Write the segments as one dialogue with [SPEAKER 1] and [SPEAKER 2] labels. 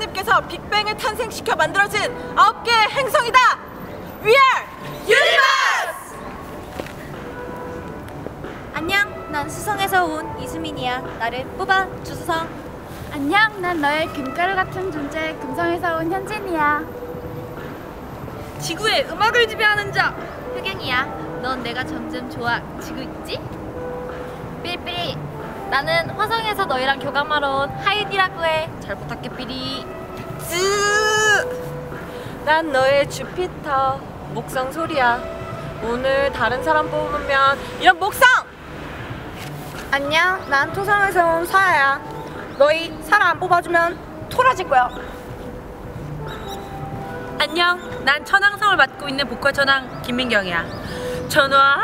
[SPEAKER 1] 하느님께서 빅뱅을 탄생시켜 만들어진 아홉 개의 행성이다. We are Universe.
[SPEAKER 2] 안녕, 난 수성에서 온 이수민이야. 나를 뽑아 주수성.
[SPEAKER 3] 안녕, 난 너의 금가루 같은 존재 금성에서 온 현진이야.
[SPEAKER 2] 지구의 음악을 지배하는 자. 흑영이야. 넌 내가 점점 좋아 지고 있지? 삐리삐리. 나는 화성에서 너희랑 교감하러 온 하윤이라고 해. 잘 부탁해, 삐리.
[SPEAKER 1] 난 너의 주피터 목성 소리야. 오늘 다른 사람 뽑으면 이런 목성.
[SPEAKER 4] 안녕, 난 토성에서 온 사야야. 너희 사람 안 뽑아주면 토라질 거야.
[SPEAKER 5] 안녕. 난 천왕성을 맡고 있는 보컬 천왕 김민경이야. 천왕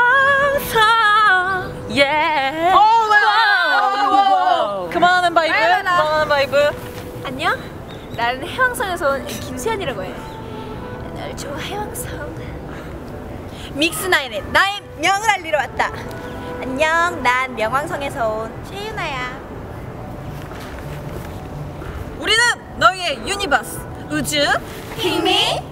[SPEAKER 1] 바이브.
[SPEAKER 2] 안녕. 나는 해왕성에서 온 김수현이라고 해. 날 좋아, 해왕성.
[SPEAKER 4] 믹스나인의 나의 명을 알리러 왔다. 안녕, 난 명왕성에서 온 최윤아야.
[SPEAKER 1] 우리는 너희의 유니버스 우주
[SPEAKER 4] 핑미